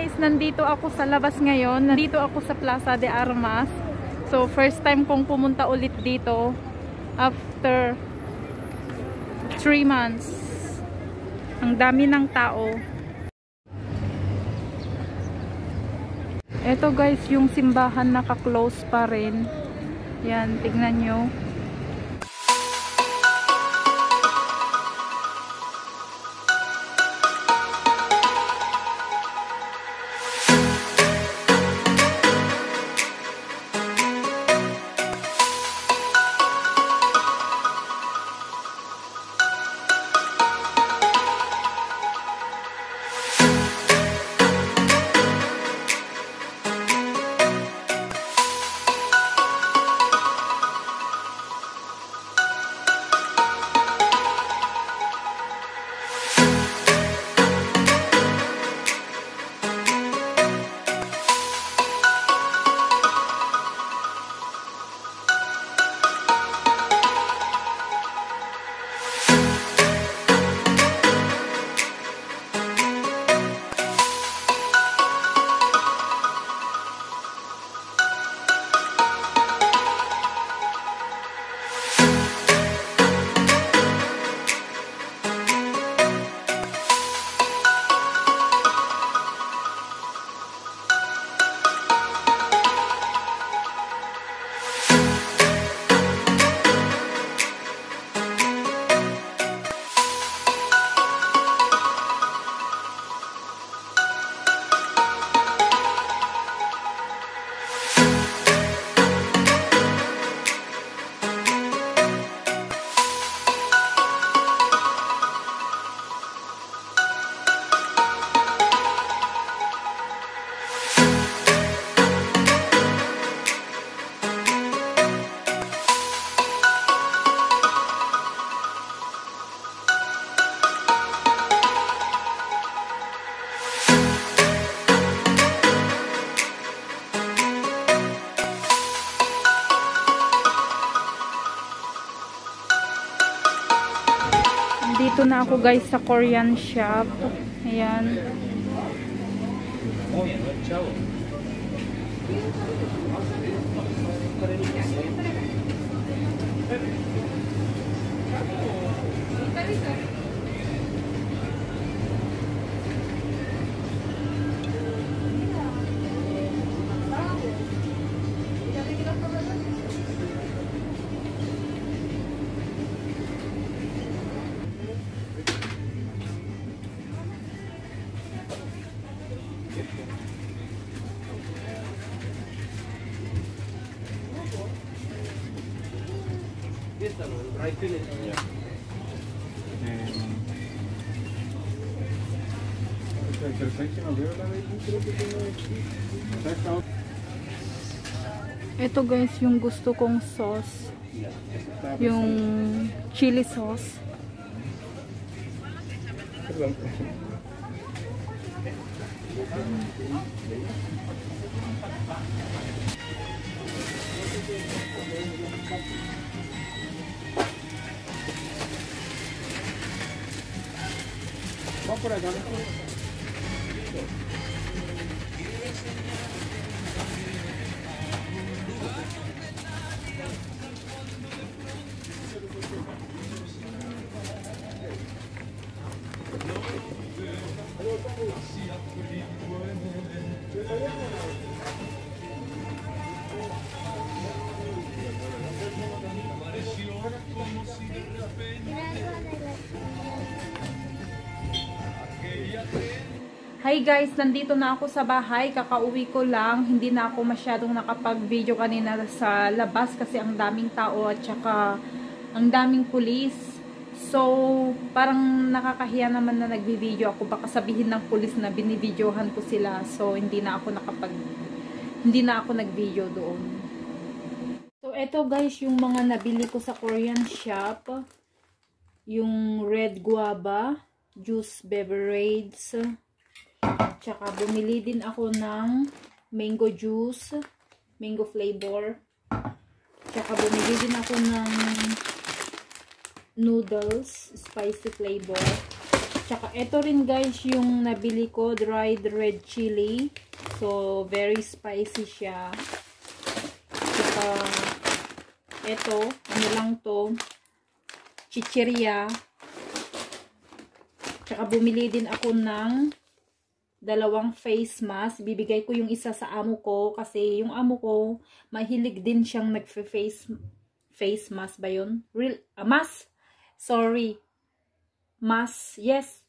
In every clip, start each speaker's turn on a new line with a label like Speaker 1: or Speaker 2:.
Speaker 1: guys, nandito ako sa labas ngayon. Nandito ako sa Plaza de Armas. So, first time kong pumunta ulit dito after 3 months. Ang dami ng tao. Ito guys, yung simbahan naka-close pa rin. Yan, tignan nyo. Dito na ako guys sa Korean shop. Ayan. Ito guys yung gusto kong sauce. Yung chili sauce. por agora. Hi guys, nandito na ako sa bahay. Kakauwi ko lang. Hindi na ako masyadong nakapag-video kanina sa labas kasi ang daming tao at saka ang daming pulis. So, parang nakakahiya naman na nagbi-video ako. Baka sabihin ng pulis na binibidyohan ko sila. So, hindi na ako nakapag hindi na ako nag-video doon. So, eto guys, yung mga nabili ko sa Korean shop. Yung red guava, juice beverage, Tsaka bumili din ako ng mango juice, mango flavor. Tsaka bumili din ako ng noodles, spicy flavor. Tsaka ito rin guys yung nabili ko, dried red chili. So, very spicy siya. Tsaka, ito, ano lang to, chichirya. Tsaka bumili din ako ng dalawang face mask. Bibigay ko yung isa sa amo ko kasi yung amo ko, mahilig din siyang nagfe-face face mask ba yun? Real, uh, mask? Sorry. Mask, yes.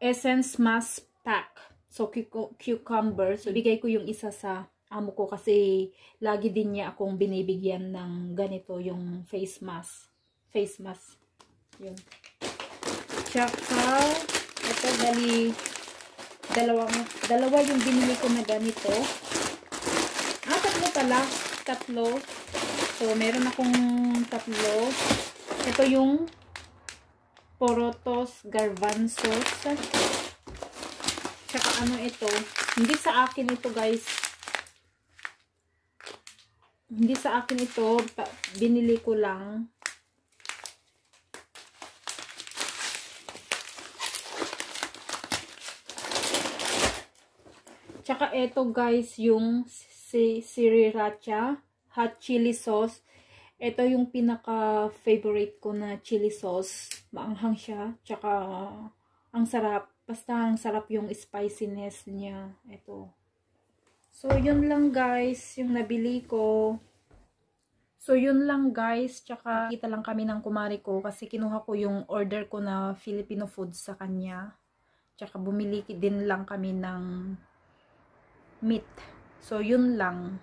Speaker 1: Essence mask pack. So, cucumber. So, bigay ko yung isa sa amo ko kasi lagi din niya akong binibigyan ng ganito yung face mask. Face mask. Yun. Tsaka, ito dali, dalawang, dalawa yung binili ko na ganito. Ah, tatlo pala. Tatlo. So, meron akong tatlo. Ito yung porotos garbanzos. Tsaka ano ito. Hindi sa akin ito guys. Hindi sa akin ito. Binili ko lang. Tsaka ito guys yung si sriracha hot chili sauce. Ito yung pinaka-favorite ko na chili sauce. Maanghang siya. Tsaka ang sarap. Basta ang sarap yung spiciness niya. Ito. So, yun lang guys. Yung nabili ko. So, yun lang guys. Tsaka kita lang kami ng kumari ko. Kasi kinuha ko yung order ko na Filipino food sa kanya. Tsaka bumili din lang kami ng meat. So, yun lang.